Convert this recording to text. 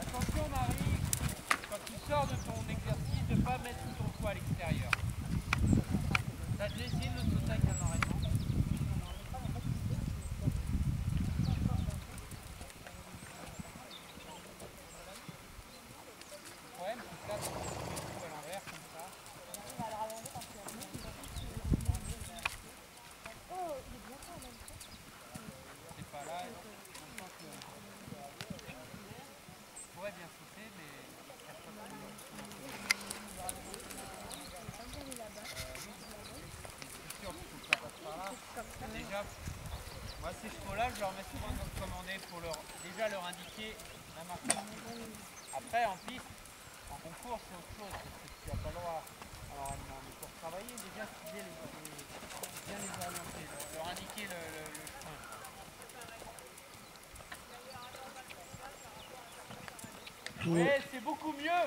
Attention Marie, quand tu sors de ton exercice, de ne pas mettre tout ton poids à l'extérieur. Moi ces chevaux-là, je leur mets souvent le commandé pour leur, déjà leur indiquer la marque. Après, en piste, concours, c'est autre chose, parce que tu n'as pas le droit. Mais pour travailler, déjà, bien les, bien les orienter, leur, indiquer le, le, le chemin. Ouais, c'est beaucoup mieux